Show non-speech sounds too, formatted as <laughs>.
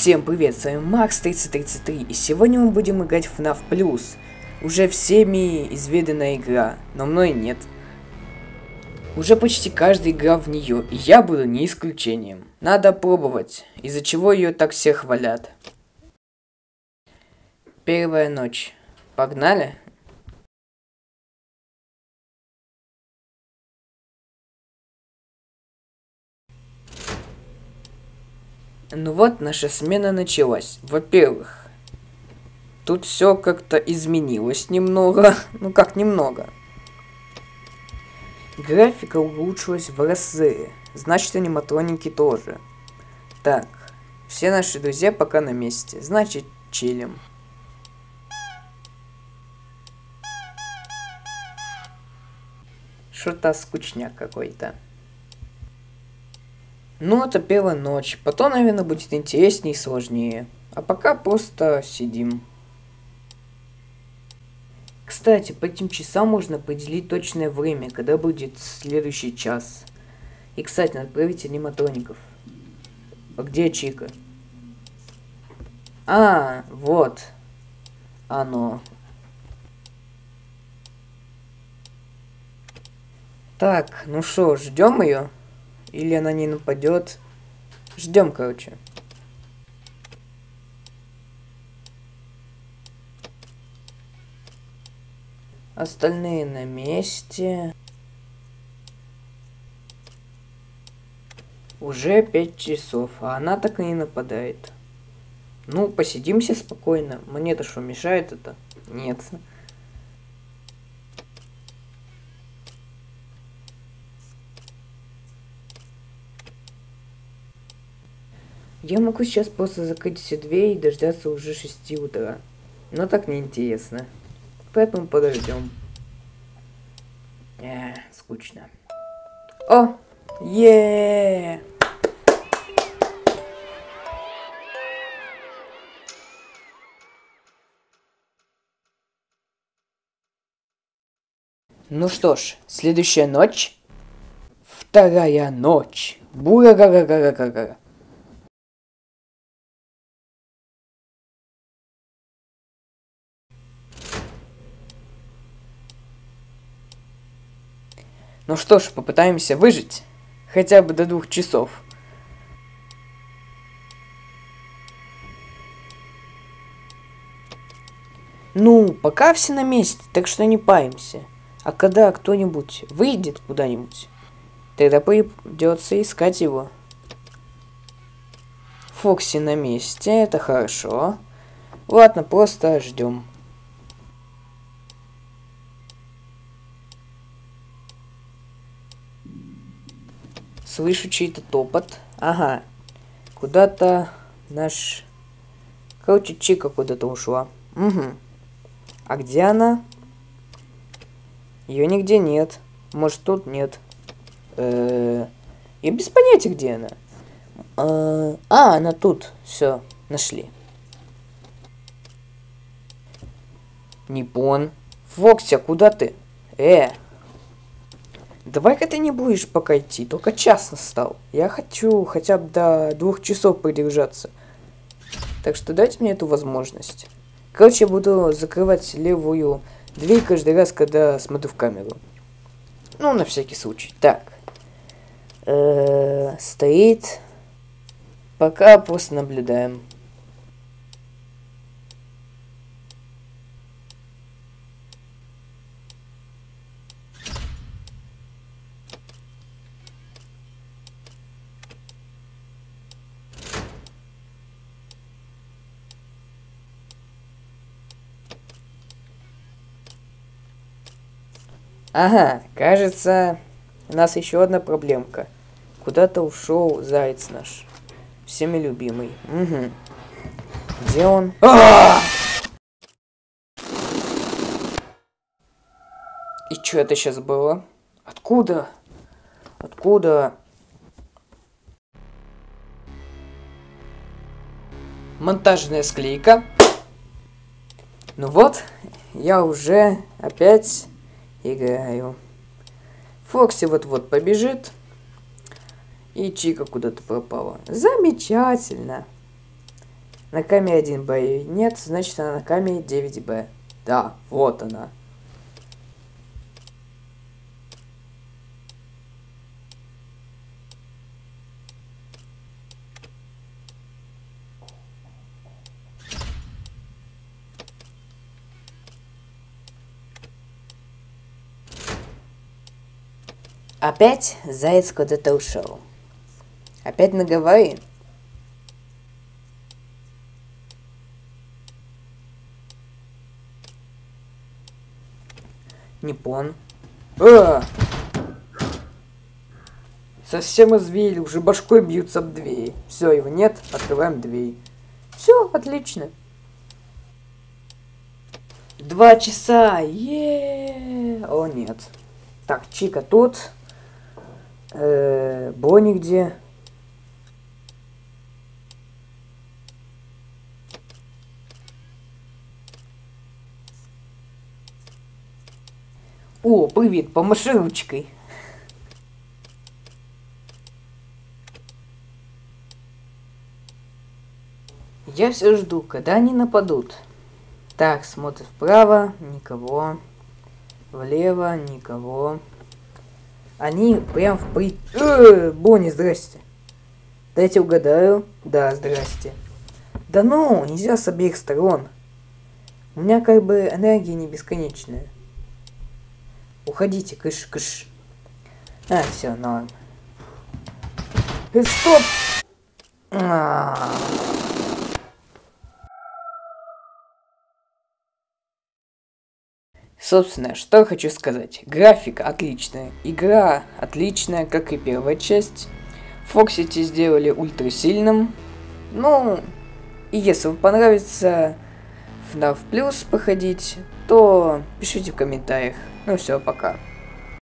Всем привет, с вами Макс 3033, и сегодня мы будем играть в FNAF Plus. Уже всеми изведанная игра, но мной нет. Уже почти каждый играл в нее, и я буду не исключением. Надо пробовать, из-за чего ее так все хвалят. Первая ночь. Погнали? Ну вот, наша смена началась. Во-первых, тут все как-то изменилось немного. <laughs> Ну как немного. Графика улучшилась в разы. Значит, аниматроники тоже. Так, все наши друзья пока на месте. Значит, чилим. Что-то скучняк какой-то. Ну, это первая ночь. Потом, наверное, будет интереснее и сложнее. А пока просто сидим. Кстати, по этим часам можно определить точное время, когда будет следующий час. И, кстати, отправить аниматроников. А где Чика? А, вот. Оно. Так, ну что, ждем ее? Или она не нападет. Ждем, короче. Остальные на месте. Уже пять часов, а она так и не нападает. Ну, посидимся спокойно. Мне-то что, мешает это? Нет. Я могу сейчас просто закрыть все двери и дождаться уже 6 утра. Но так неинтересно. Поэтому подождем. Э, скучно. О! е Ну что ж, следующая ночь. Вторая ночь. Бура-га-га-га-га-га. Ну что ж, попытаемся выжить. Хотя бы до двух часов. Ну, пока все на месте, так что не паемся. А когда кто-нибудь выйдет куда-нибудь, тогда придется искать его. Фокси на месте, это хорошо. Ладно, просто ждем. Слышу чей-то топот. Ага. Куда-то наш... Короче, Чика куда-то ушла. Угу. А где она? Ее нигде нет. Может, тут нет. Э я без понятия, где она. Э а, она тут. Все, нашли. Ниппон. Фокся, куда ты? Э, Давай-ка ты не будешь пока идти, только час настал. Я хочу хотя бы до двух часов продержаться. Так что дайте мне эту возможность. Короче, я буду закрывать левую дверь каждый раз, когда смотрю в камеру. Ну, на всякий случай. Так. Э -э, стоит. Пока просто наблюдаем. Ага, кажется, у нас еще одна проблемка. Куда-то ушел заяц наш. Всеми любимый. Угу. Где он? А! И что это сейчас было? Откуда? Откуда? Монтажная склейка. Ну вот, я уже опять играю. Фокси вот-вот побежит. И Чика куда-то пропала. Замечательно. На камере 1Б нет, значит она на камере 9Б. Да, вот она. Опять заяц куда-то ушел. Опять наговори. Не пон. А! Совсем извели, уже башкой бьются об дверь. Все, его нет, открываем дверь. Все, отлично. Два часа, е О, нет. Так, Чика тут. Э, Бонни где? О, привет, помаши ручкой. Я все жду, когда они нападут. Так, смотрит вправо, никого. Влево, никого. Они прям в при... Э, Бонни, здрасте. Дайте угадаю. Да, здрасте. Да ну, нельзя с обеих сторон. У меня как бы энергия не бесконечная. Уходите, кыш, кыш. А, все, ну Э, стоп! А -а -а. Собственно, что я хочу сказать. Графика отличная, игра отличная, как и первая часть. Фоксити сделали ультра сильным. Ну, и если вам понравится FNAF Plus походить, то пишите в комментариях. Ну все, пока.